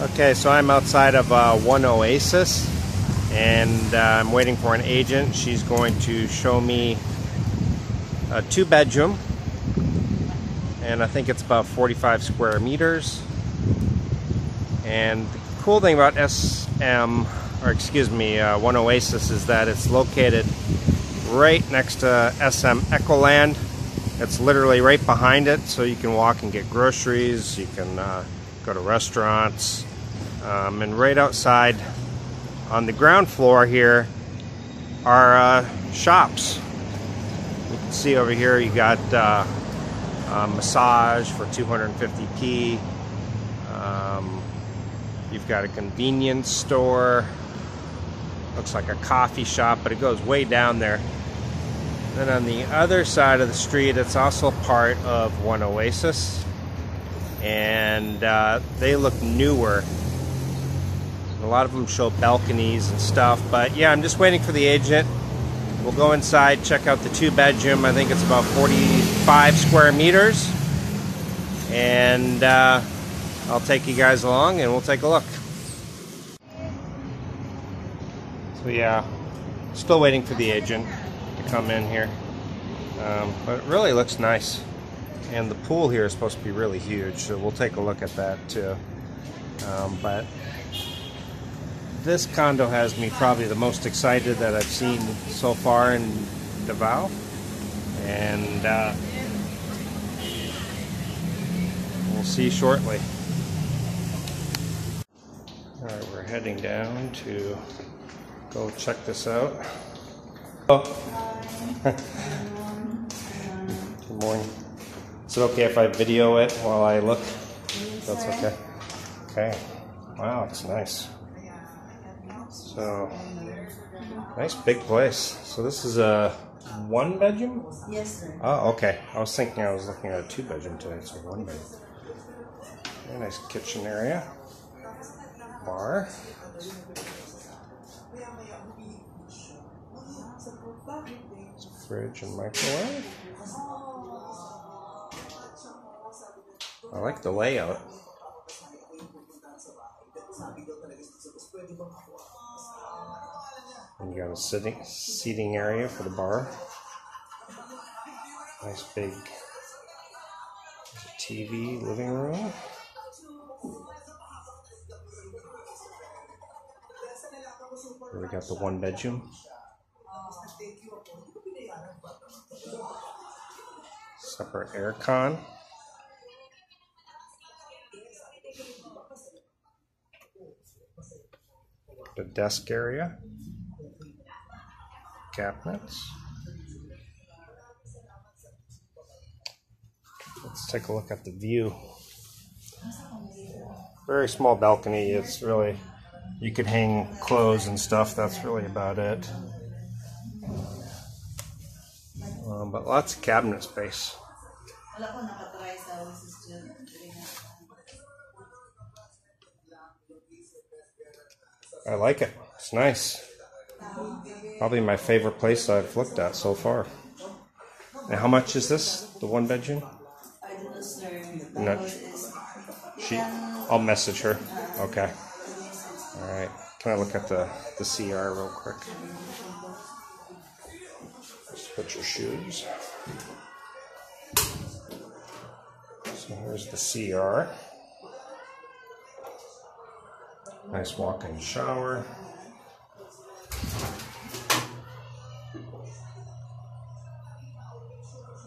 Okay, so I'm outside of uh, One Oasis and uh, I'm waiting for an agent. She's going to show me a two bedroom and I think it's about 45 square meters. And the cool thing about SM, or excuse me, uh, One Oasis is that it's located right next to SM Ecoland. It's literally right behind it, so you can walk and get groceries, you can uh, go to restaurants, um, and right outside on the ground floor here are uh, shops. You can see over here you got uh, a massage for 250p. Um, you've got a convenience store. Looks like a coffee shop, but it goes way down there. Then on the other side of the street, it's also part of One Oasis. And uh, they look newer. A lot of them show balconies and stuff. But yeah, I'm just waiting for the agent. We'll go inside, check out the two bedroom. I think it's about 45 square meters. And uh, I'll take you guys along and we'll take a look. So yeah, still waiting for the agent to come in here. Um, but it really looks nice. And the pool here is supposed to be really huge, so we'll take a look at that too. Um, but this condo has me probably the most excited that I've seen so far in Davao. And uh, we'll see shortly. Alright, we're heading down to go check this out. Oh. Good morning. Is it okay if I video it while I look? That's okay. Okay. Wow, it's nice. So, nice big place. So this is a one bedroom? Yes, sir. Oh, okay. I was thinking I was looking at a two bedroom today, so one bedroom. Very nice kitchen area. Bar. Fridge and microwave. I like the layout. And you got a sitting seating area for the bar. Nice big TV living room. Here we got the one bedroom. Separate aircon. The desk area. Cabinets. Let's take a look at the view. Very small balcony. It's really, you could hang clothes and stuff. That's really about it. Um, but lots of cabinet space. I like it. It's nice. Probably my favorite place I've looked at so far. And how much is this? The one bedroom? No. She. I'll message her. Okay. All right. Can I look at the the CR real quick? Just put your shoes. So here's the CR. Nice walk-in shower.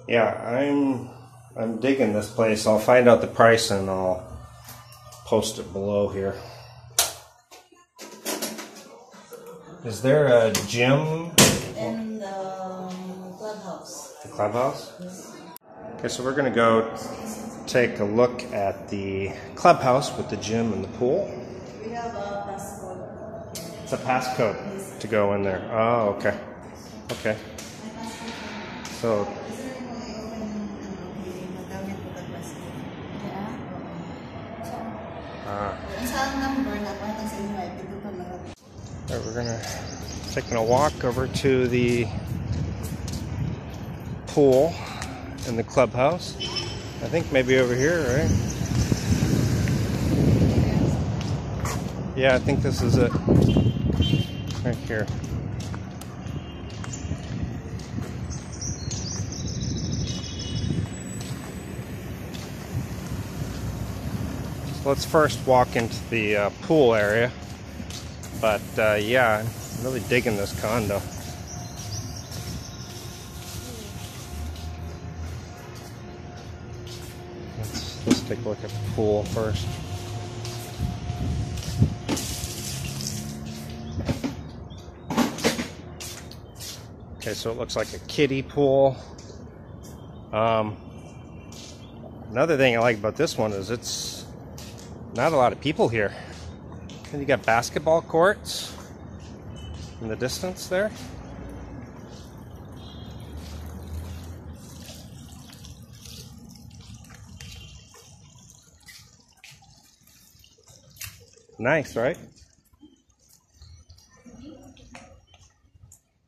Yeah, I'm I'm digging this place. I'll find out the price and I'll post it below here. Is there a gym? in the um, clubhouse. The clubhouse? Okay, so we're gonna go take a look at the clubhouse with the gym and the pool. We have a passport. It's a passcode to go in there. Oh, okay. Okay. So, Magamit ko kag passport. Ang saan number na pa sa invite dito pa na. Alright, we're gonna taking a walk over to the pool in the clubhouse. I think maybe over here, right? Yeah, I think this is it. Right here. So let's first walk into the uh, pool area. But uh, yeah, I'm really digging this condo. Let's, let's take a look at the pool first. Okay, so it looks like a kiddie pool. Um, another thing I like about this one is it's not a lot of people here. And you got basketball courts in the distance there. Nice, right?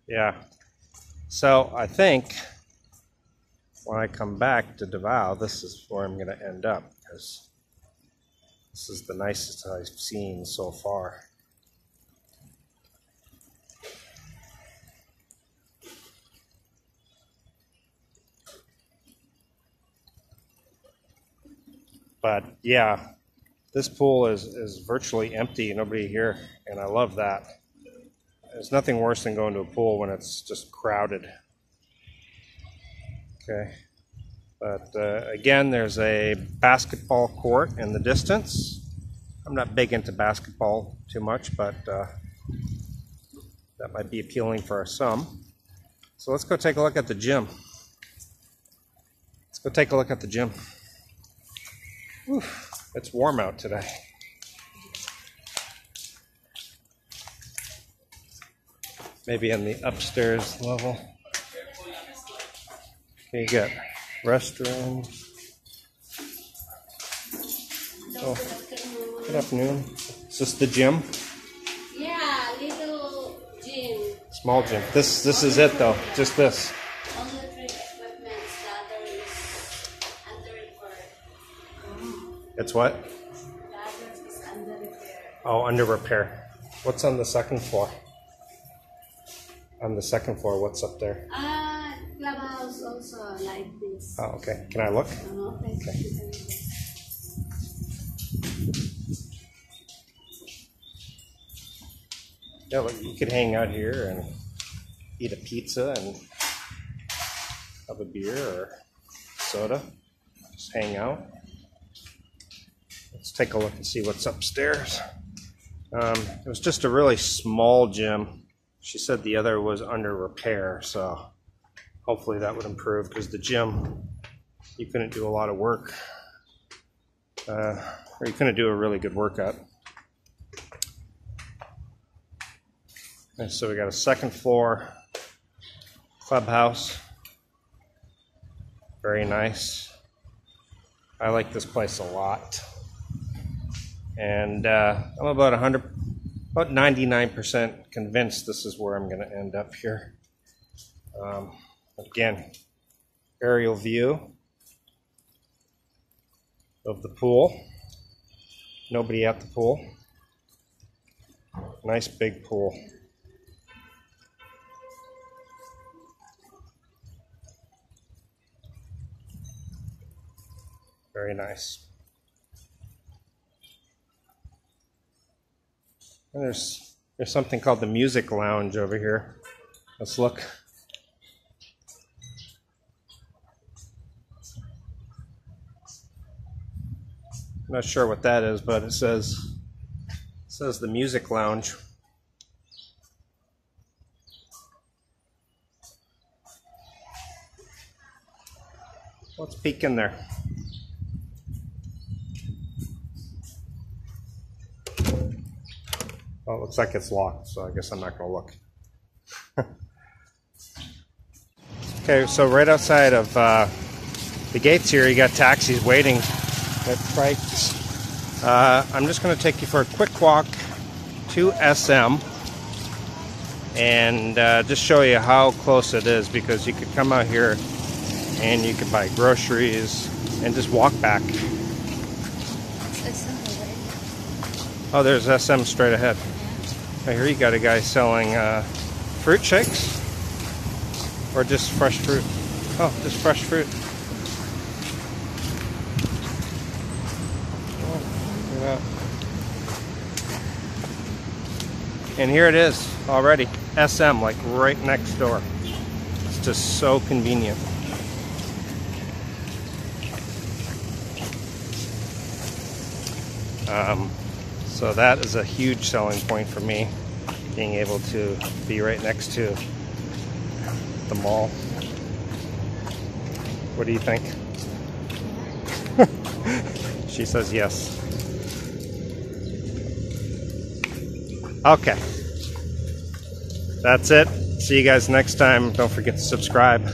Yeah. So I think when I come back to Davao, this is where I'm going to end up because this is the nicest I've seen so far. But yeah, this pool is, is virtually empty, nobody here, and I love that. There's nothing worse than going to a pool when it's just crowded. Okay. But uh, again, there's a basketball court in the distance. I'm not big into basketball too much, but uh, that might be appealing for some. So let's go take a look at the gym. Let's go take a look at the gym. Whew, it's warm out today. Maybe on the upstairs level. Okay, you got restrooms. Oh, good afternoon. Is this the gym? Yeah, little gym. Small gym. This this is it though. Just this. All the three equipments, is under repair. It's what? The other is under. Oh, under repair. What's on the second floor? On the second floor, what's up there? Ah, clubhouse also like this. Oh, okay. Can I look? Uh, okay. Yeah, look, you could hang out here and eat a pizza and have a beer or soda. Just hang out. Let's take a look and see what's upstairs. Um, it was just a really small gym. She said the other was under repair, so hopefully that would improve because the gym, you couldn't do a lot of work. Uh, or you couldn't do a really good workout. And so we got a second floor clubhouse. Very nice. I like this place a lot. And uh, I'm about 100, about 99% convinced this is where I'm going to end up here. Um, again, aerial view of the pool. Nobody at the pool. Nice big pool. Very nice. And there's there's something called the music lounge over here. Let's look. Not sure what that is, but it says it says the music lounge. Let's peek in there. Well, it looks like it's locked, so I guess I'm not going to look. okay, so right outside of uh, the gates here, you got taxis waiting at trikes. Uh, I'm just going to take you for a quick walk to SM and uh, just show you how close it is because you could come out here and you could buy groceries and just walk back. Oh, there's SM straight ahead. I hear you got a guy selling uh, fruit shakes. Or just fresh fruit. Oh, just fresh fruit. Oh. And here it is already. SM, like right next door. It's just so convenient. Um, so that is a huge selling point for me, being able to be right next to the mall. What do you think? she says yes. Okay. That's it. See you guys next time. Don't forget to subscribe.